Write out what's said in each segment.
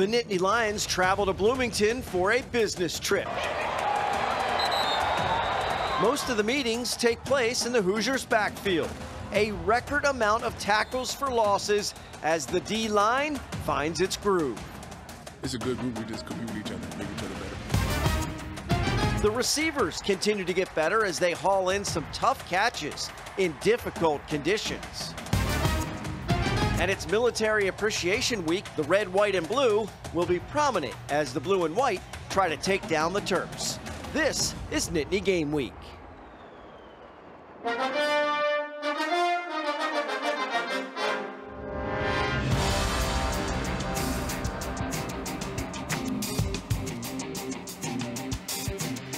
The Nittany Lions travel to Bloomington for a business trip. Most of the meetings take place in the Hoosiers backfield. A record amount of tackles for losses as the D line finds its groove. It's a good group. We just compete with each other, make each other better. The receivers continue to get better as they haul in some tough catches in difficult conditions. And it's Military Appreciation Week. The red, white, and blue will be prominent as the blue and white try to take down the Terps. This is Nittany Game Week.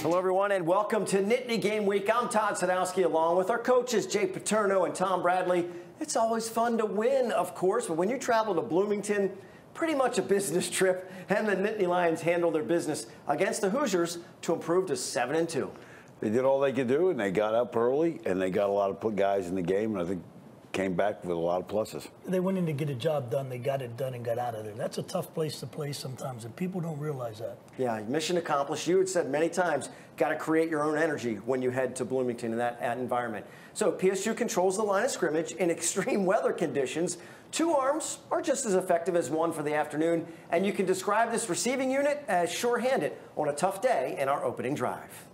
Hello, everyone, and welcome to Nittany Game Week. I'm Todd Sadowski, along with our coaches, Jay Paterno and Tom Bradley. It's always fun to win, of course, but when you travel to Bloomington, pretty much a business trip, and the Nittany Lions handle their business against the Hoosiers to improve to 7 and 2. They did all they could do, and they got up early, and they got a lot of guys in the game, and I think came back with a lot of pluses. They went in to get a job done. They got it done and got out of there. That's a tough place to play sometimes, and people don't realize that. Yeah, mission accomplished. You had said many times, got to create your own energy when you head to Bloomington in that, that environment. So PSU controls the line of scrimmage in extreme weather conditions. Two arms are just as effective as one for the afternoon, and you can describe this receiving unit as sure-handed on a tough day in our opening drive.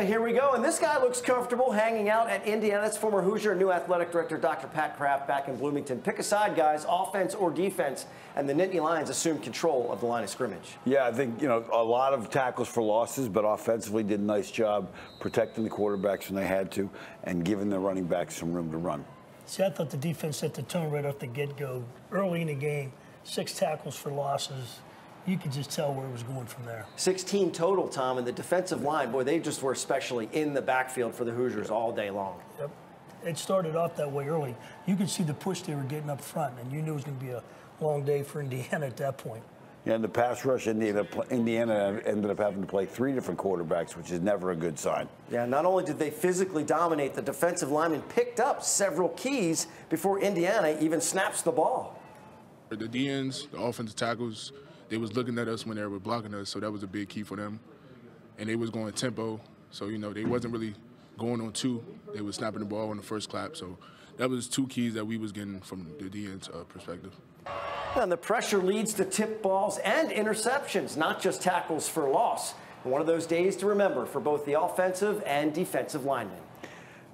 Here we go, and this guy looks comfortable hanging out at Indiana. That's former Hoosier new athletic director Dr. Pat Kraft back in Bloomington. Pick a side, guys, offense or defense, and the Nittany Lions assume control of the line of scrimmage. Yeah, I think, you know, a lot of tackles for losses, but offensively did a nice job protecting the quarterbacks when they had to and giving the running backs some room to run. See, I thought the defense set the tone right off the get-go. Early in the game, six tackles for losses, you could just tell where it was going from there. 16 total, Tom, and the defensive line, boy, they just were especially in the backfield for the Hoosiers all day long. Yep. It started off that way early. You could see the push they were getting up front, and you knew it was going to be a long day for Indiana at that point. Yeah, and the pass rush, Indiana, Indiana ended up having to play three different quarterbacks, which is never a good sign. Yeah, not only did they physically dominate, the defensive lineman picked up several keys before Indiana even snaps the ball. The DNs, the offensive tackles, they was looking at us when they were blocking us, so that was a big key for them. And they was going tempo, so you know they wasn't really going on two. They was snapping the ball on the first clap, so that was two keys that we was getting from the DN's uh, perspective. And the pressure leads to tip balls and interceptions, not just tackles for loss. One of those days to remember for both the offensive and defensive linemen.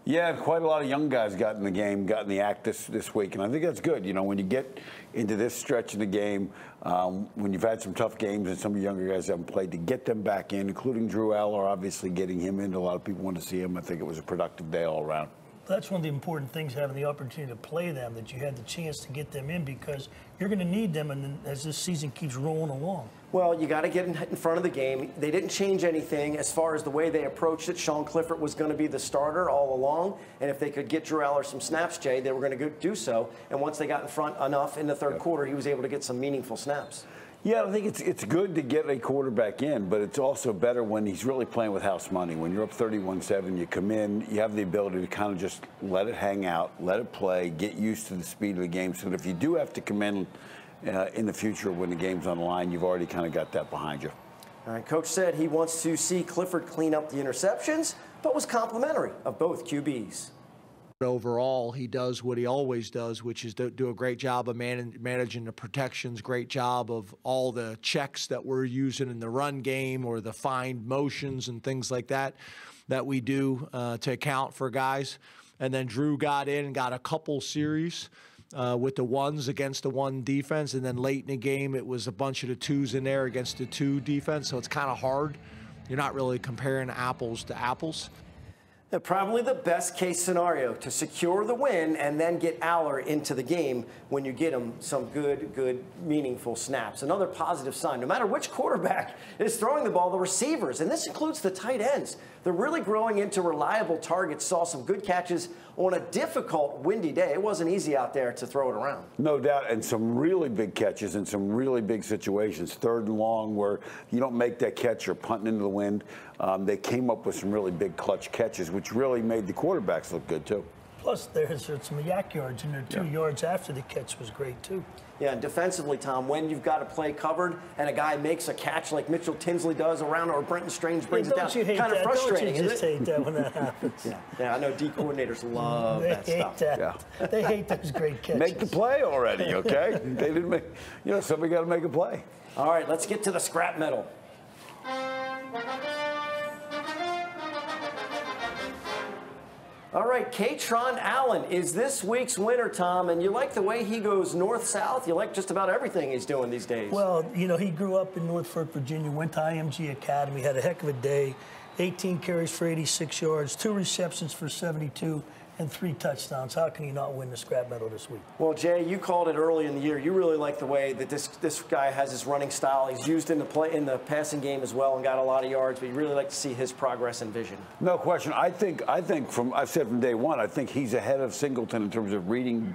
Yeah, quite a lot of young guys got in the game, got in the act this, this week, and I think that's good. You know, when you get into this stretch of the game, um, when you've had some tough games and some of the younger guys haven't played, to get them back in, including Drew Allar, obviously getting him in. A lot of people want to see him. I think it was a productive day all around that's one of the important things having the opportunity to play them that you had the chance to get them in because you're going to need them and as this season keeps rolling along well you got to get in front of the game. They didn't change anything as far as the way they approached it. Sean clifford was going to be the starter all along and if they could get Allar some snaps jay they were going to do so. And once they got in front enough in the third quarter he was able to get some meaningful snaps. Yeah, I think it's it's good to get a quarterback in, but it's also better when he's really playing with house money. When you're up 31-7, you come in, you have the ability to kind of just let it hang out, let it play, get used to the speed of the game, so that if you do have to come in uh, in the future when the game's on the line, you've already kind of got that behind you. All right, Coach said he wants to see Clifford clean up the interceptions, but was complimentary of both QBs overall, he does what he always does, which is to do a great job of man managing the protections, great job of all the checks that we're using in the run game or the find motions and things like that that we do uh, to account for guys. And then Drew got in and got a couple series. Uh, with the ones against the one defense, and then late in the game, it was a bunch of the twos in there against the two defense. So it's kind of hard. You're not really comparing apples to apples. Probably the best case scenario to secure the win and then get Allar into the game when you get him some good, good, meaningful snaps. Another positive sign. No matter which quarterback is throwing the ball, the receivers, and this includes the tight ends, they're really growing into reliable targets. Saw some good catches on a difficult, windy day. It wasn't easy out there to throw it around. No doubt, and some really big catches in some really big situations. Third and long, where you don't make that catch, you're punting into the wind. Um, they came up with some really big clutch catches, which really made the quarterbacks look good too. Plus, there's some YAC yards in there, two Yeah. yards after the catch was great, too. Yeah, and defensively, Tom, when you've got a play covered and a guy makes a catch like Mitchell Tinsley does around or Brenton Strange brings Yeah, it down, don't you hate kind of that? frustrating, don't you just hate that when that happens? Yeah, yeah, I know D coordinators love they that hate stuff. that. Yeah. They hate those great catches. Make the play already, okay? they didn't make, you know, somebody got to make a play. All right, let's get to the scrap metal. All right, Kaytron Allen is this week's winner, Tom, and you like the way he goes north-south. You like just about everything he's doing these days. Well, you know, he grew up in Norfolk, Virginia, went to IMG Academy, had a heck of a day. 18 carries for 86 yards, two receptions for 72, and three touchdowns. How can you not win the scrap medal this week? Well, Jay, you called it early in the year. You really like the way that this this guy has his running style. He's used in the play in the passing game as well and got a lot of yards. But you really like to see his progress and vision. No question. I think I think from I've said from day one, I think he's ahead of Singleton in terms of reading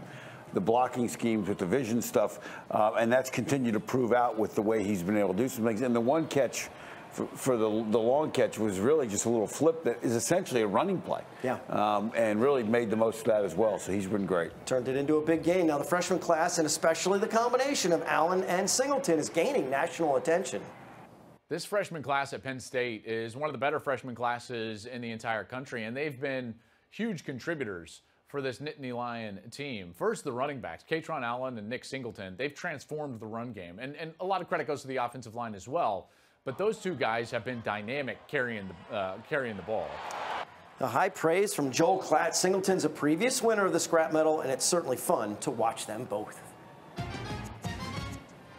the blocking schemes with the vision stuff, uh, and that's continued to prove out with the way he's been able to do some things. And the one catch for, for the the long catch was really just a little flip that is essentially a running play. Yeah. Um, and really made the most of that as well. So he's been great. Turned it into a big game. Now the freshman class, and especially the combination of Allen and Singleton, is gaining national attention. This freshman class at Penn State is one of the better freshman classes in the entire country, and they've been huge contributors for this Nittany Lion team. First, the running backs, Kaytron Allen and Nick Singleton, they've transformed the run game. And, and a lot of credit goes to the offensive line as well. But those two guys have been dynamic carrying the, uh, carrying the ball. The high praise from Joel Klatt. Singleton's a previous winner of the scrap medal, and it's certainly fun to watch them both.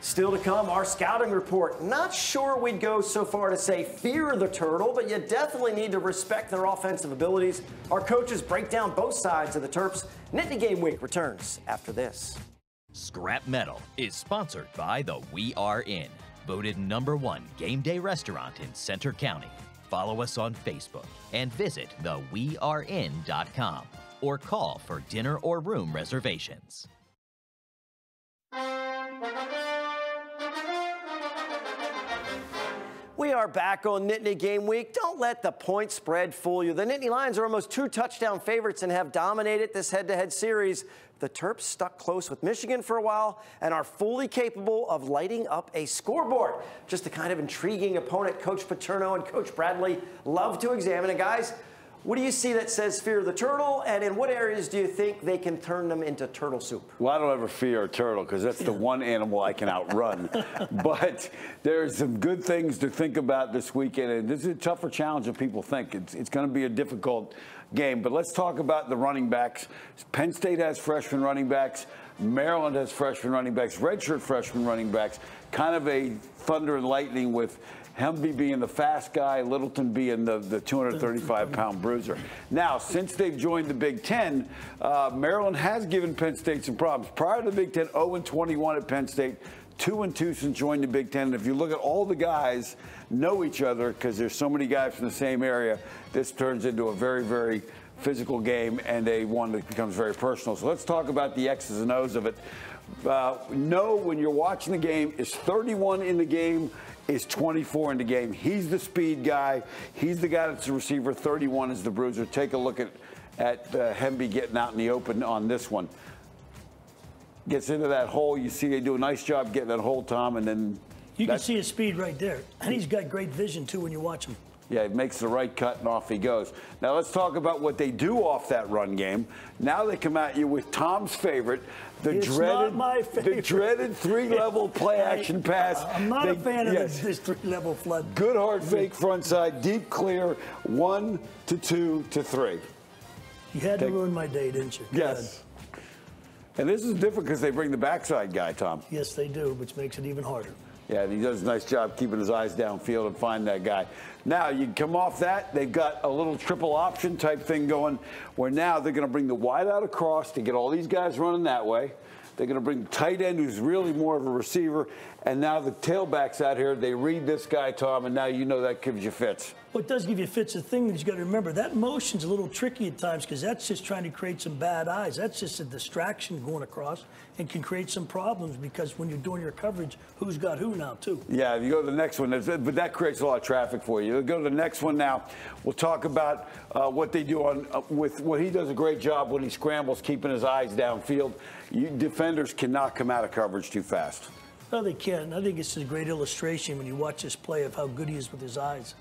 Still to come, our scouting report. Not sure we'd go so far to say fear the turtle, but you definitely need to respect their offensive abilities. Our coaches break down both sides of the Terps. Nittany Game Week returns after this. Scrap Metal is sponsored by the We Are In, voted number one game day restaurant in Centre County. Follow us on Facebook and visit thewearein.com or call for dinner or room reservations. We are back on Nittany Game Week. Don't let the point spread fool you. The Nittany Lions are almost two touchdown favorites and have dominated this head-to-head series. The Terps stuck close with Michigan for a while and are fully capable of lighting up a scoreboard. Just the kind of intriguing opponent Coach Paterno and Coach Bradley love to examine. And guys, what do you see that says fear the turtle? And in what areas do you think they can turn them into turtle soup? Well, I don't ever fear a turtle because that's the one animal I can outrun. but there's some good things to think about this weekend, and this is a tougher challenge than people think. It's, it's going to be a difficult game. But let's talk about the running backs. Penn State has freshman running backs. Maryland has freshman running backs, redshirt freshman running backs. Kind of a thunder and lightning with Hemby being the fast guy, Littleton being the, the 235 pound bruiser. Now, since they've joined the Big Ten, uh, Maryland has given Penn State some problems. Prior to the Big Ten, 0 21 at Penn State. Two and two since joining the Big Ten. And if you look at all the guys know each other because there's so many guys from the same area, this turns into a very, very physical game and a one that becomes very personal. So let's talk about the X's and O's of it. Uh, know when you're watching the game, is 31 in the game, is 24 in the game. He's the speed guy. He's the guy that's the receiver. 31 is the bruiser. Take a look at at uh, Hemby getting out in the open on this one. Gets into that hole. You see they do a nice job getting that hole, Tom, and then You can see his speed right there. And he's got great vision, too, when you watch him. Yeah, he makes the right cut and off he goes. Now let's talk about what they do off that run game. Now they come at you with Tom's favorite, the It's dreaded, not my the dreaded three-level play action pass. I'm not a fan yes. of this three-level flood. Good hard fake front side, deep clear, one to two to three. You had to ruin my day, didn't you? Yes. And this is different because they bring the backside guy, Tom. Yes, they do, which makes it even harder. Yeah, he does a nice job keeping his eyes downfield and find that guy. Now you come off that, they've got a little triple option type thing going where now they're going to bring the wide out across to get all these guys running that way. They're going to bring tight end who's really more of a receiver. And now the tailbacks out here, they read this guy, Tom, and now you know that gives you fits. What does give you fits the thing that you got to remember that motion's a little tricky at times because that's just trying to create some bad eyes. That's just a distraction going across and can create some problems because when you're doing your coverage, who's got who now too? Yeah, if you go to the next one, but that creates a lot of traffic for you. Go to the next one now. We'll talk about uh, what they do on uh, with what he does a great job when he scrambles, keeping his eyes downfield. You, defenders cannot come out of coverage too fast. No, they can't. I think it's a great illustration when you watch this play of how good he is with his eyes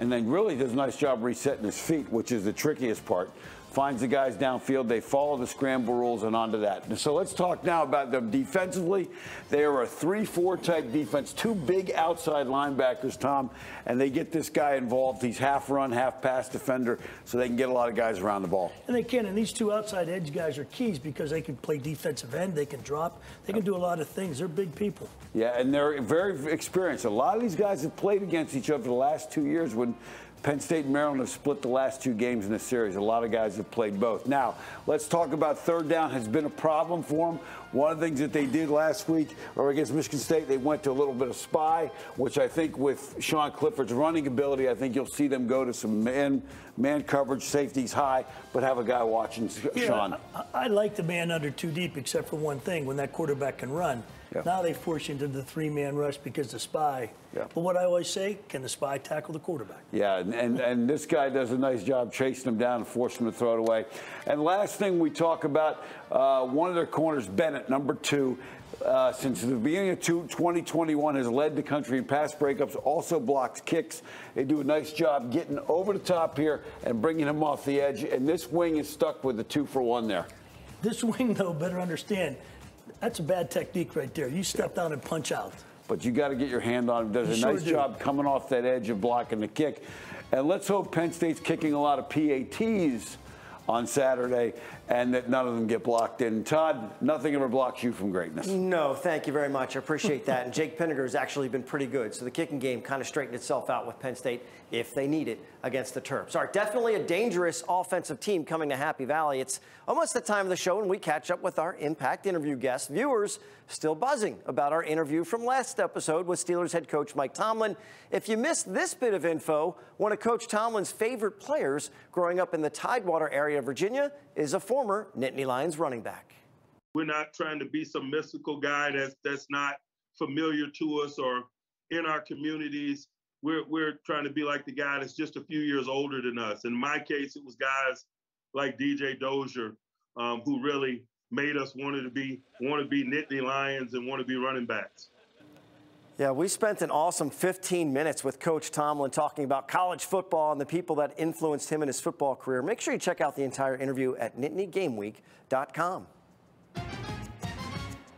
and then really does a nice job resetting his feet, which is the trickiest part finds the guys downfield. They follow the scramble rules and onto that. So let's talk now about them defensively. They are a 3-4 type defense, two big outside linebackers, Tom, and they get this guy involved. He's half run, half pass defender, so they can get a lot of guys around the ball. And they can, and these two outside edge guys are keys because they can play defensive end, they can drop, they can do a lot of things. They're big people. Yeah, and they're very experienced. A lot of these guys have played against each other the last two years when Penn State and Maryland have split the last two games in the series. A lot of guys have played both. Now, let's talk about third down has been a problem for them. One of the things that they did last week, or against Michigan State, they went to a little bit of spy, which I think with Sean Clifford's running ability, I think you'll see them go to some man man coverage, safeties high, but have a guy watching yeah, Sean. I, I like the man under two deep, except for one thing: when that quarterback can run. Yeah. Now they force you into the three-man rush because the spy. Yeah. But what I always say, can the spy tackle the quarterback? Yeah, and, and, and this guy does a nice job chasing him down and forcing him to throw it away. And last thing we talk about, uh, one of their corners, Bennett, number two, uh, since the beginning of 2021 has led the country in pass breakups, also blocks kicks. They do a nice job getting over the top here and bringing him off the edge. And this wing is stuck with the two for one there. This wing, though, better understand, that's a bad technique right there. You step down and punch out. But you got to get your hand on him. Does a sure nice do. job coming off that edge of blocking the kick. And let's hope Penn State's kicking a lot of PATs on Saturday and that none of them get blocked in. Todd, nothing ever blocks you from greatness. No, thank you very much. I appreciate that. and Jake Pinegar has actually been pretty good. So the kicking game kind of straightened itself out with Penn State if they need it against the Terps. All right, definitely a dangerous offensive team coming to Happy Valley. It's almost the time of the show when we catch up with our Impact interview guest. Viewers still buzzing about our interview from last episode with Steelers head coach Mike Tomlin. If you missed this bit of info, one of Coach Tomlin's favorite players growing up in the Tidewater area of Virginia is a former Nittany Lions running back. We're not trying to be some mystical guy that's that's not familiar to us or in our communities. We're we're trying to be like the guy that's just a few years older than us. In my case, it was guys like DJ Dozier um, who really made us want to be want to be Nittany Lions and want to be running backs. Yeah, we spent an awesome 15 minutes with Coach Tomlin talking about college football and the people that influenced him in his football career. Make sure you check out the entire interview at NittanyGameWeek.com.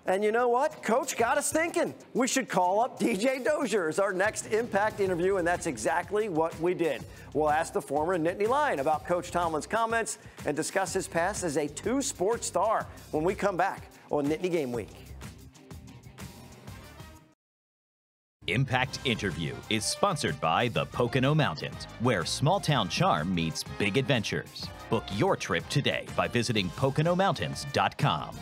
And you know what? Coach got us thinking. We should call up DJ Dozier as our next Impact interview, and that's exactly what we did. We'll ask the former Nittany Lion about Coach Tomlin's comments and discuss his past as a two-sport star when we come back on Nittany Game Week. Impact Interview is sponsored by the Pocono Mountains, where small town charm meets big adventures. Book your trip today by visiting PoconoMountains.com.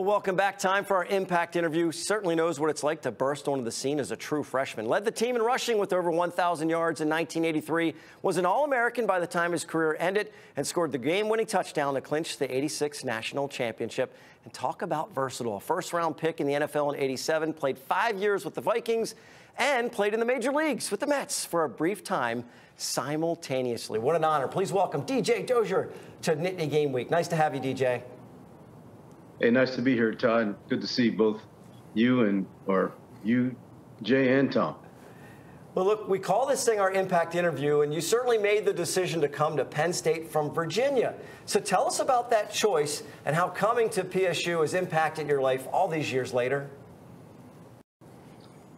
Well, welcome back. Time for our impact interview. Certainly knows what it's like to burst onto the scene as a true freshman. Led the team in rushing with over 1,000 yards in 1983. Was an All-American by the time his career ended and scored the game-winning touchdown to clinch the 86 national championship. And talk about versatile. First-round pick in the NFL in 87. Played five years with the Vikings and played in the major leagues with the Mets for a brief time simultaneously. What an honor. Please welcome DJ Dozier to Nittany Game Week. Nice to have you, DJ. Hey, nice to be here, Todd. Good to see both you and or you, Jay and Tom. Well, look, we call this thing our impact interview, and you certainly made the decision to come to Penn State from Virginia. So tell us about that choice and how coming to PSU has impacted your life all these years later.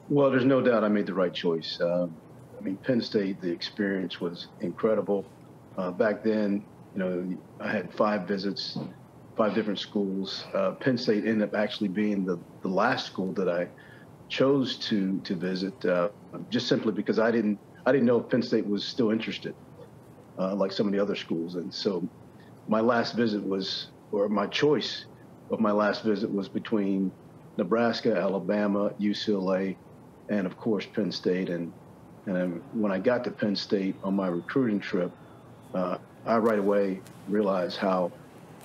Well, there's no doubt I made the right choice. Uh, I mean, Penn State, the experience was incredible. Uh, back then, you know, I had five visits five different schools. Uh, Penn State ended up actually being the, the last school that I chose to to visit, uh, just simply because I didn't I didn't know if Penn State was still interested, uh, like some of the other schools. And so, my last visit was, or my choice of my last visit was between Nebraska, Alabama, UCLA, and of course Penn State. And and when I got to Penn State on my recruiting trip, uh, I right away realized how,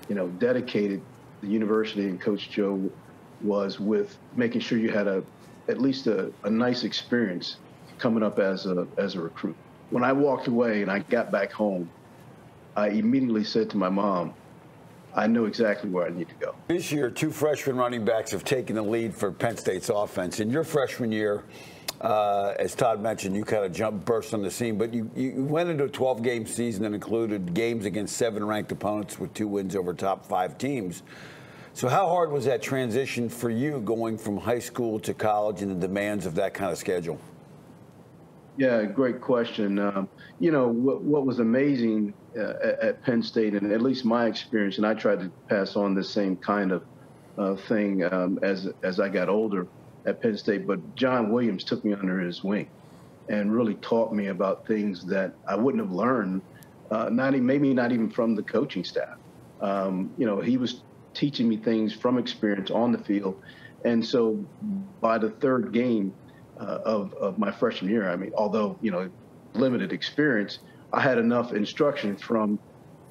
you know, dedicated the university and Coach Joe was with making sure you had a at least a, a nice experience coming up as a as a recruit. When I walked away and I got back home, I immediately said to my mom, I know exactly where I need to go. This year, two freshman running backs have taken the lead for Penn State's offense. In your freshman year, uh, as Todd mentioned, you kind of jumped, burst on the scene, but you, you went into a 12 game season that included games against seven ranked opponents with two wins over top five teams. So, how hard was that transition for you going from high school to college and the demands of that kind of schedule? Yeah, great question. Um, you know, what, what was amazing at, at, Penn State, and at least my experience, and I tried to pass on the same kind of uh, thing um, as as I got older at Penn State. But Jon Williams took me under his wing and really taught me about things that I wouldn't have learned, uh, not even, maybe not even from the coaching staff. Um, you know, he was teaching me things from experience on the field, and so by the third game uh, of, of my freshman year. I mean, although, you know, limited experience, I had enough instruction from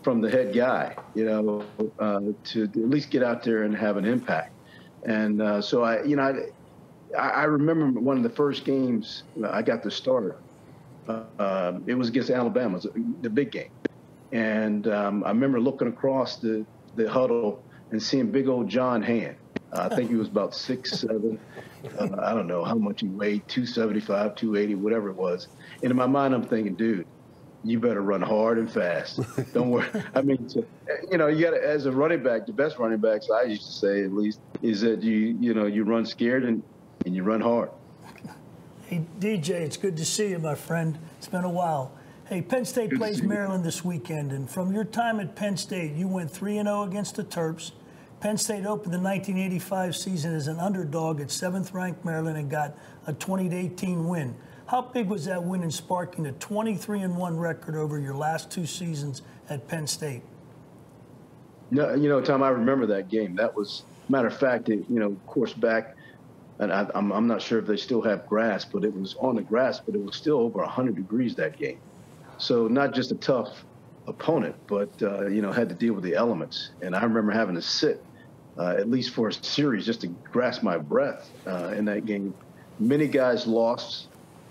from the head guy, you know, uh, to at least get out there and have an impact. And uh, so I, you know, I, I, remember one of the first games I got to start. Uh, it was against Alabama, the big game. And um, I remember looking across the, the huddle and seeing big old Jon Hand. I think he was about six seven, uh, I don't know how much he weighed, 275, 280, whatever it was. And in my mind, I'm thinking, dude, you better run hard and fast. Don't worry. I mean, to, you know, you got as a running back, the best running backs I used to say at least is that you, you know, you run scared and, and you run hard. Hey, DJ, it's good to see you, my friend. It's been a while. Hey, Penn State good plays Maryland this weekend, and from your time at Penn State, you went 3 and 0 against the Terps. Penn State opened the 1985 season as an underdog at seventh ranked Maryland and got a 20 18 win. How big was that win in sparking a 23 and 1 record over your last two seasons at Penn State? No, you know, Tom, I remember that game. That was, matter of fact, it, you know, of course, back, and I, am I'm, I'm not sure if they still have grass, but it was on the grass, but it was still over 100 degrees that game. So not just a tough opponent, but uh, you know had to deal with the elements. And I remember having to sit uh, at least for a series just to grasp my breath uh, in that game. Many guys lost,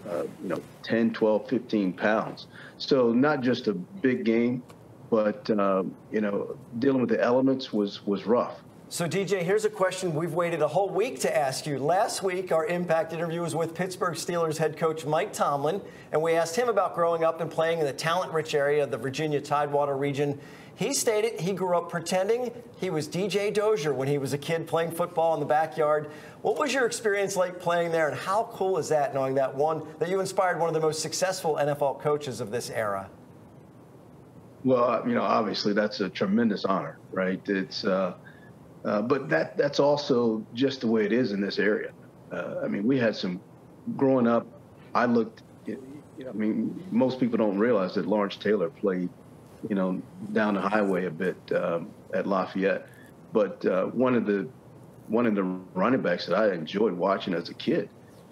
uh, you know, 10, 12, 15 pounds. So not just a big game, but uh, you know, dealing with the elements was was rough. So, DJ, here's a question we've waited a whole week to ask you. Last week, our impact interview was with Pittsburgh Steelers head coach Mike Tomlin, and we asked him about growing up and playing in the talent rich area of the Virginia Tidewater region. He stated he grew up pretending he was DJ Dozier when he was a kid playing football in the backyard. What was your experience like playing there, and how cool is that knowing that one that you inspired one of the most successful NFL coaches of this era? Well, you know, obviously that's a tremendous honor, right? It's uh, uh, but that that's also just the way it is in this area. Uh, I mean, we had some growing up. I looked. I mean, most people don't realize that Lawrence Taylor played, you know, down the highway a bit um, at Lafayette. But uh, one of the one of the running backs that I enjoyed watching as a kid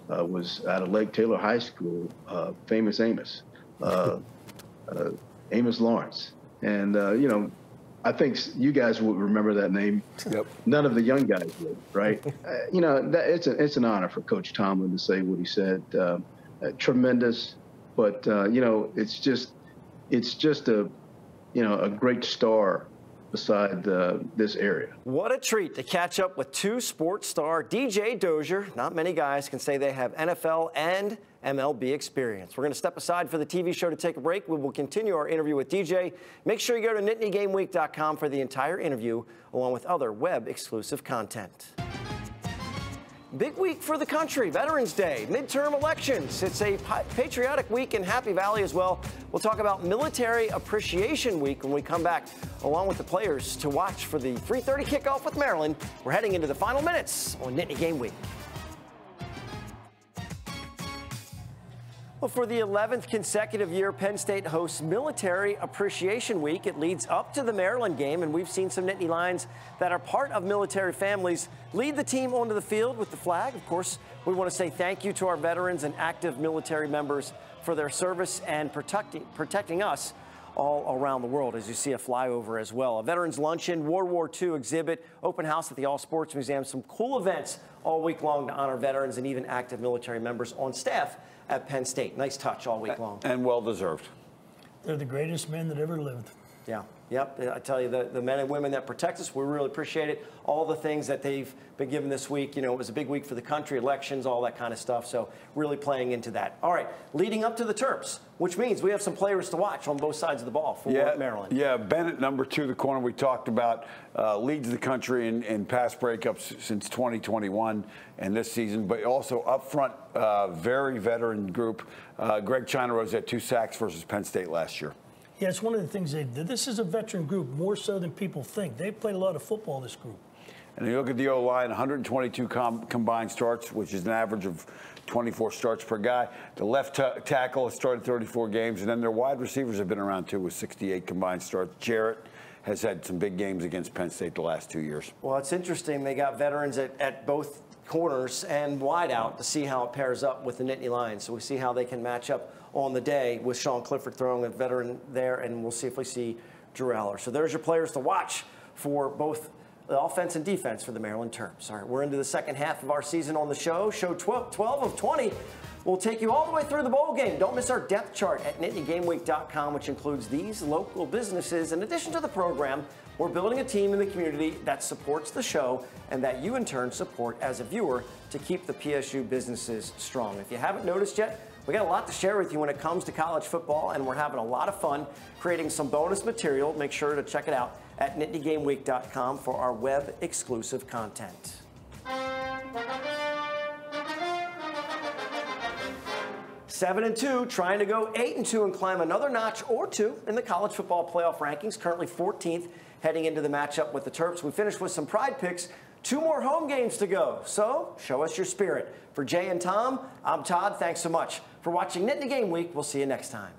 uh, was out of Lake Taylor High School, uh, famous Amos, Amos Lawrence, and you know I think you guys would remember that name. Yep. None of the young guys would, right? uh, you know, that, it's a, it's an honor for Coach Tomlin to say what he said. Uh, uh, tremendous, but uh, you know, it's just it's just a you know a great star beside uh, this area. What a treat to catch up with two sports star DJ Dozier. Not many guys can say they have NFL and MLB experience. We're going to step aside for the TV show to take a break. We will continue our interview with DJ. Make sure you go to NittanyGameWeek.com for the entire interview, along with other web exclusive content. Big week for the country, Veterans Day, midterm elections. It's a patriotic week in Happy Valley as well. We'll talk about Military Appreciation Week when we come back, along with the players to watch for the 3.30 kickoff with Maryland. We're heading into the final minutes on Nittany Game Week. Well, for the 11th consecutive year, Penn State hosts Military Appreciation Week. It leads up to the Maryland game, and we've seen some Nittany Lions that are part of military families lead the team onto the field with the flag. Of course, we want to say thank you to our veterans and active military members for their service and protecting, protecting us all around the world as you see a flyover as well. A veterans luncheon, World War II exhibit, open house at the All Sports Museum, some cool events all week long to honor veterans and even active military members on staff at Penn State. Nice touch all week long. And well deserved. They're the greatest men that ever lived. Yeah, yep. I tell you, the, the men and women that protect us, we really appreciate it. All the things that they've been given this week, you know, it was a big week for the country, elections, all that kind of stuff. So really playing into that. All right, leading up to the Terps, which means we have some players to watch on both sides of the ball for yeah, Maryland. Yeah, Bennett, number two, the corner we talked about, uh, leads the country in, in pass breakups since 2021 and this season, but also up front, uh, very veteran group. Uh, Greg China Rose had two sacks versus Penn State last year. Yeah, it's one of the things they did. This is a veteran group more so than people think. They played a lot of football, this group. And you look at the O line, 122 com combined starts, which is an average of 24 starts per guy. The left tackle has started 34 games, and then their wide receivers have been around too with 68 combined starts. Jarrett has had some big games against Penn State the last two years. Well, it's interesting. They got veterans at, at both corners and wide out to see how it pairs up with the Nittany Lions. So we see how they can match up on the day with Sean Clifford throwing a veteran there, and we'll see if we see Drew Allar. So there's your players to watch for both the offense and defense for the Maryland Terps. All right, we're into the second half of our season on the show. Show 12, 12 of 20 will take you all the way through the bowl game. Don't miss our depth chart at NittanyGameWeek.com, which includes these local businesses. In addition to the program, we're building a team in the community that supports the show and that you in turn support as a viewer to keep the PSU businesses strong. If you haven't noticed yet, we got a lot to share with you when it comes to college football, and we're having a lot of fun creating some bonus material. Make sure to check it out at NittanyGameWeek.com for our web exclusive content. Seven and two, trying to go eight and two and climb another notch or two in the college football playoff rankings. Currently 14th, heading into the matchup with the Terps. We finished with some pride picks. Two more home games to go. So show us your spirit. For Jay and Tom, I'm Todd. Thanks so much for watching Nittany Game Week. We'll see you next time.